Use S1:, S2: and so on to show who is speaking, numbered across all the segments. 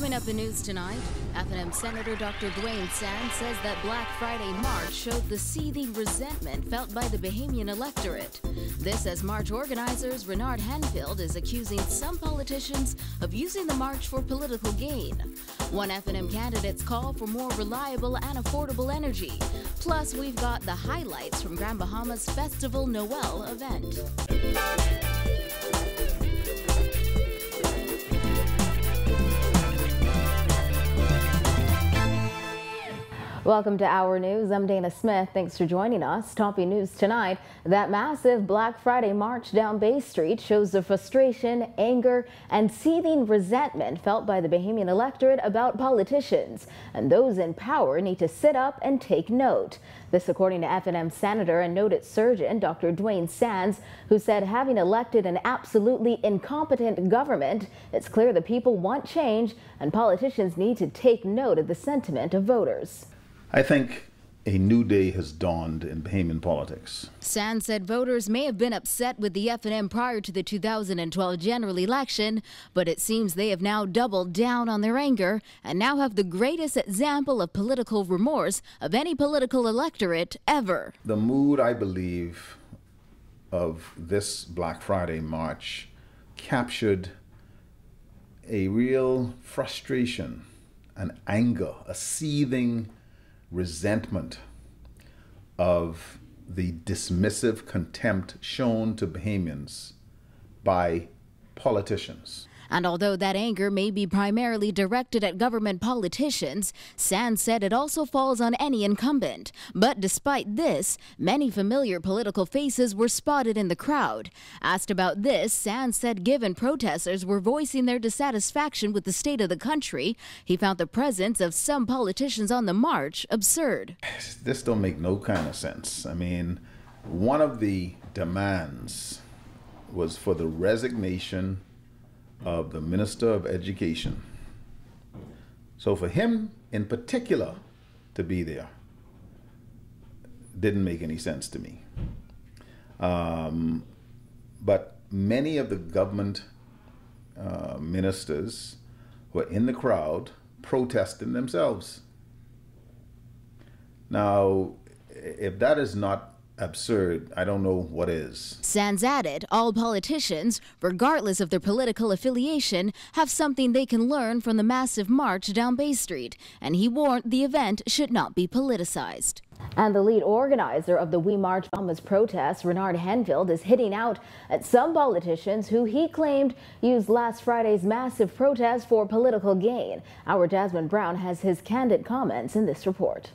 S1: Coming up in news tonight, FNM Senator Dr. Duane Sands says that Black Friday March showed the seething resentment felt by the Bahamian electorate. This as March organizers Renard Henfield is accusing some politicians of using the march for political gain. One FNM candidate's call for more reliable and affordable energy. Plus, we've got the highlights from Grand Bahama's Festival Noel event. Welcome to Our News. I'm Dana Smith. Thanks for joining us. Topping news tonight, that massive Black Friday march down Bay Street shows the frustration, anger, and seething resentment felt by the Bahamian electorate about politicians. And those in power need to sit up and take note. This according to FNM Senator and noted surgeon Dr. Duane Sands, who said having elected an absolutely incompetent government, it's clear the people want change and politicians need to take note of the sentiment of voters.
S2: I think a new day has dawned in Bahamian politics.
S1: Sands said voters may have been upset with the FNM prior to the 2012 general election, but it seems they have now doubled down on their anger and now have the greatest example of political remorse of any political electorate ever.
S2: The mood, I believe, of this Black Friday march captured a real frustration, an anger, a seething resentment of the dismissive contempt shown to Bahamians by politicians.
S1: And although that anger may be primarily directed at government politicians, Sands said it also falls on any incumbent. But despite this, many familiar political faces were spotted in the crowd. Asked about this, Sands said given protesters were voicing their dissatisfaction with the state of the country, he found the presence of some politicians on the march absurd.
S2: This don't make no kind of sense. I mean, one of the demands was for the resignation of the Minister of Education. So for him in particular to be there didn't make any sense to me. Um, but many of the government uh, ministers were in the crowd protesting themselves. Now, if that is not absurd. I don't know what is.
S1: Sands added all politicians, regardless of their political affiliation, have something they can learn from the massive march down Bay Street, and he warned the event should not be politicized. And the lead organizer of the We March Bahamas protest, Renard Henfield, is hitting out at some politicians who he claimed used last Friday's massive protest for political gain. Our Jasmine Brown has his candid comments in this report.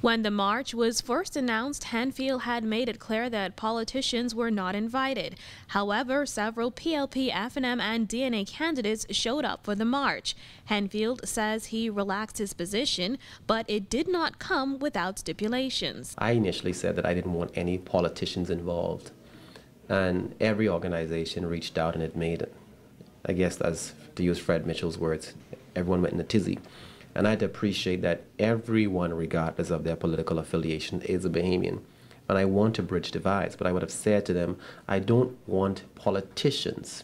S3: When the march was first announced, Henfield had made it clear that politicians were not invited. However, several PLP, FNM, and DNA candidates showed up for the march. Henfield says he relaxed his position, but it did not come without stipulations.
S4: I initially said that I didn't want any politicians involved, and every organization reached out and it made it. I guess, as to use Fred Mitchell's words, everyone went in a tizzy. And I'd appreciate that everyone, regardless of their political affiliation, is a Bahamian. And I want to bridge divides, but I would have said to them, I don't want politicians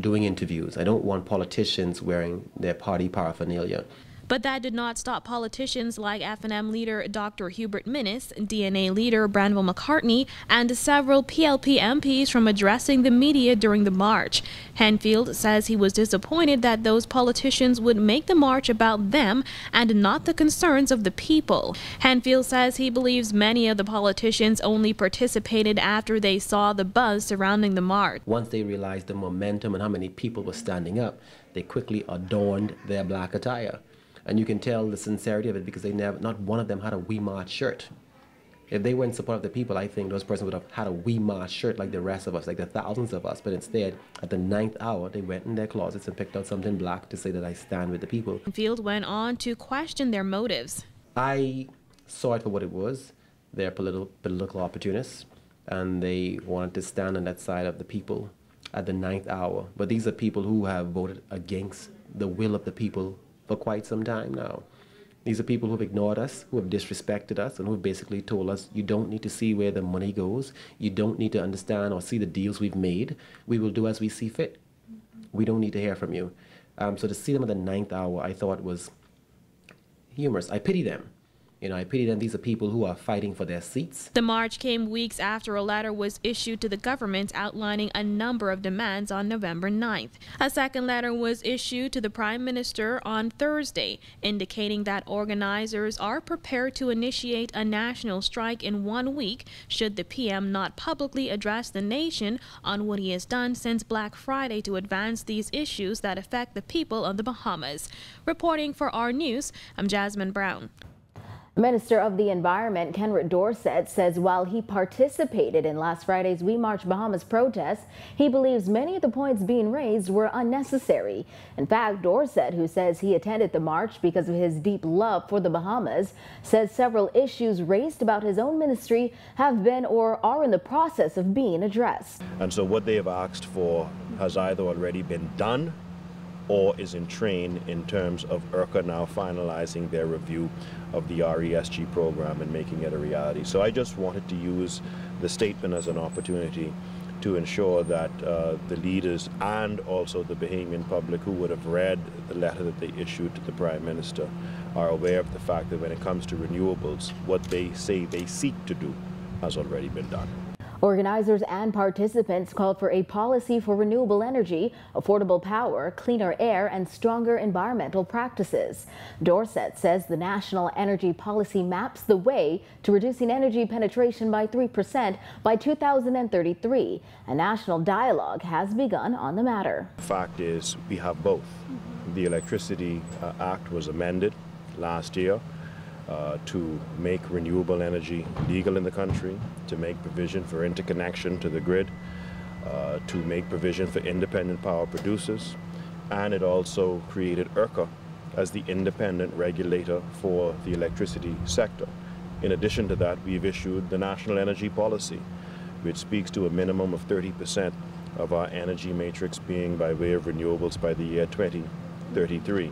S4: doing interviews. I don't want politicians wearing their party paraphernalia.
S3: But that did not stop politicians like FNM leader Dr. Hubert Minnis, DNA leader Branville McCartney, and several PLP MPs from addressing the media during the march. Henfield says he was disappointed that those politicians would make the march about them and not the concerns of the people. Henfield says he believes many of the politicians only participated after they saw the buzz surrounding the march.
S4: Once they realized the momentum and how many people were standing up, they quickly adorned their black attire and you can tell the sincerity of it because they never, not one of them had a We March shirt. If they were in support of the people, I think those persons would have had a We March shirt like the rest of us, like the thousands of us. But instead, at the ninth hour, they went in their closets and picked out something black to say that I stand with the people.
S3: Field went on to question their motives.
S4: I saw it for what it was. They're political, political opportunists, and they wanted to stand on that side of the people at the ninth hour. But these are people who have voted against the will of the people for quite some time now. These are people who have ignored us, who have disrespected us, and who have basically told us, you don't need to see where the money goes. You don't need to understand or see the deals we've made. We will do as we see fit. We don't need to hear from you. Um, so to see them at the ninth hour, I thought was humorous. I pity them. You know, I pity them. These are people who are fighting for their seats.
S3: The march came weeks after a letter was issued to the government outlining a number of demands on November 9th. A second letter was issued to the Prime Minister on Thursday, indicating that organizers are prepared to initiate a national strike in one week should the PM not publicly address the nation on what he has done since Black Friday to advance these issues that affect the people of the Bahamas. Reporting for our news, I'm Jasmine Brown.
S1: Minister of the Environment Kenred Dorsett says while he participated in last Friday's We March Bahamas protest, he believes many of the points being raised were unnecessary. In fact, Dorsett, who says he attended the march because of his deep love for the Bahamas, says several issues raised about his own ministry have been or are in the process of being addressed.
S5: And so what they have asked for has either already been done or is in train in terms of URCA now finalizing their review of the RESG program and making it a reality. So I just wanted to use the statement as an opportunity to ensure that uh, the leaders and also the Bahamian public who would have read the letter that they issued to the Prime Minister are aware of the fact that when it comes to renewables, what they say they seek to do has already been done.
S1: Organizers and participants called for a policy for renewable energy, affordable power, cleaner air, and stronger environmental practices. Dorsett says the national energy policy maps the way to reducing energy penetration by 3% by 2033. A national dialogue has begun on the matter.
S5: Fact is, we have both. The Electricity uh, Act was amended last year uh, to make renewable energy legal in the country, to make provision for interconnection to the grid, uh, to make provision for independent power producers, and it also created URCA as the independent regulator for the electricity sector. In addition to that, we've issued the National Energy Policy, which speaks to a minimum of 30% of our energy matrix being by way of renewables by the year 2033.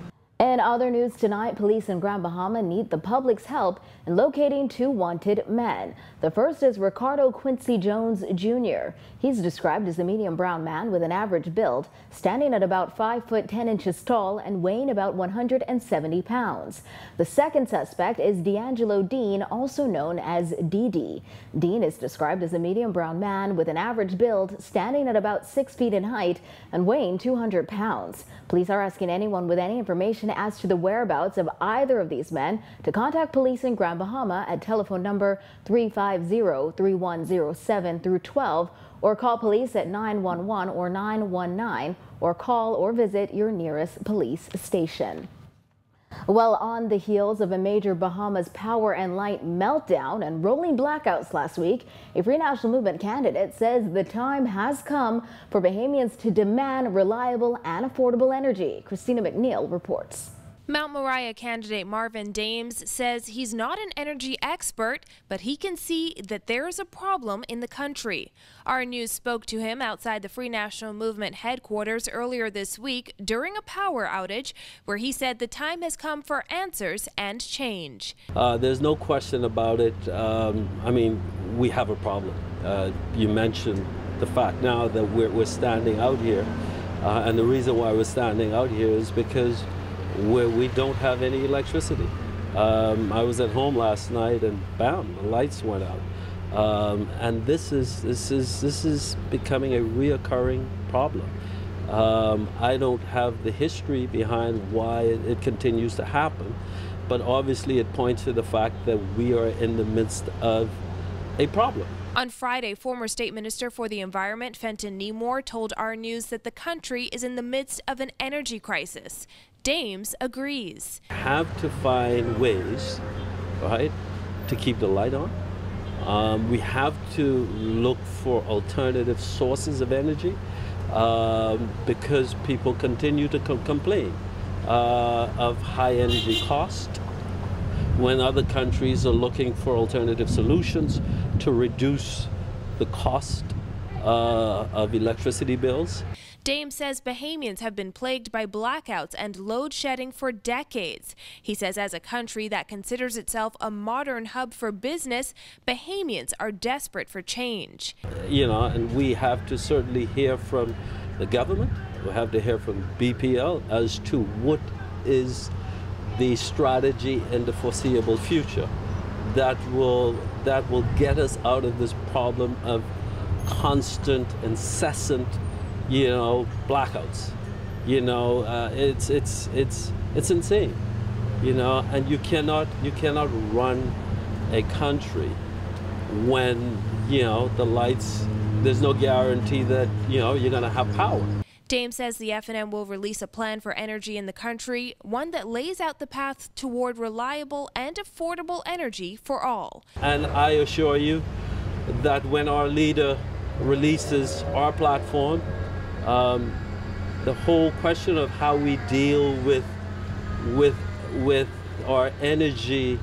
S1: In other news tonight, police in Grand Bahama need the public's help in locating two wanted men. The first is Ricardo Quincy Jones Jr. He's described as a medium brown man with an average build, standing at about 5 foot 10 inches tall and weighing about 170 pounds. The second suspect is D'Angelo Dean, also known as DD. Dean is described as a medium brown man with an average build, standing at about 6 feet in height and weighing 200 pounds. Police are asking anyone with any information as to the whereabouts of either of these men to contact police in Grand Bahama at telephone number 350-3107 through 12 or call police at 911 or 919 or call or visit your nearest police station. Well, on the heels of a major Bahamas power and light meltdown and rolling blackouts last week, a Free National Movement candidate says the time has come for Bahamians to demand reliable and affordable energy. Christina McNeil reports.
S6: Mount Moriah candidate Marvin Dames says he's not an energy expert, but he can see that there is a problem in the country. Our news spoke to him outside the Free National Movement headquarters earlier this week during a power outage, where he said the time has come for answers and change.
S7: Uh, there's no question about it. Um, I mean, we have a problem. Uh, you mentioned the fact now that we're, we're standing out here, uh, and the reason why we're standing out here is because where we don't have any electricity. Um, I was at home last night and bam, the lights went out. Um, and this is this is this is becoming a reoccurring problem. Um, I don't have the history behind why it, it, continues to happen, but obviously it points to the fact that we are in the midst of a problem.
S6: On Friday, former state minister for the environment Phenton Neymour told our news that the country is in the midst of an energy crisis. Dames agrees.
S7: Have to find ways, right, to keep the light on. Um, we have to look for alternative sources of energy um, because people continue to co complain uh, of high energy cost when other countries are looking for alternative solutions to reduce the cost uh, of electricity bills.
S6: Dames says Bahamians have been plagued by blackouts and load shedding for decades. He says as a country that considers itself a modern hub for business, Bahamians are desperate for change.
S7: You know, and we have to certainly hear from the government, we have to hear from BPL as to what is the strategy in the foreseeable future that will that will get us out of this problem of constant, incessant, you know, blackouts. You know, uh, it's it's it's it's insane. You know, and you cannot you cannot run a country when you know the lights. There's no guarantee that you know you're going to have power.
S6: Dames says the FNM will release a plan for energy in the country, one that lays out the path toward reliable and affordable energy for all.
S7: And I assure you that when our leader releases our platform, um, the whole question of how we deal with with with our energy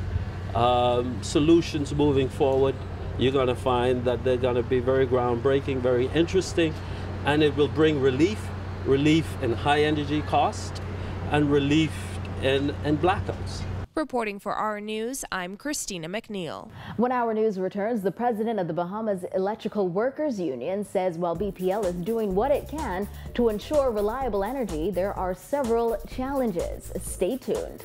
S7: um, solutions moving forward, you're going to find that they're going to be very groundbreaking, very interesting, and it will bring relief relief in high energy cost, and relief in, in blackouts.
S6: Reporting for Our News, I'm Christina McNeil.
S1: When Our News returns, the president of the Bahamas Electrical Workers Union says while BPL is doing what it can to ensure reliable energy, there are several challenges. Stay tuned.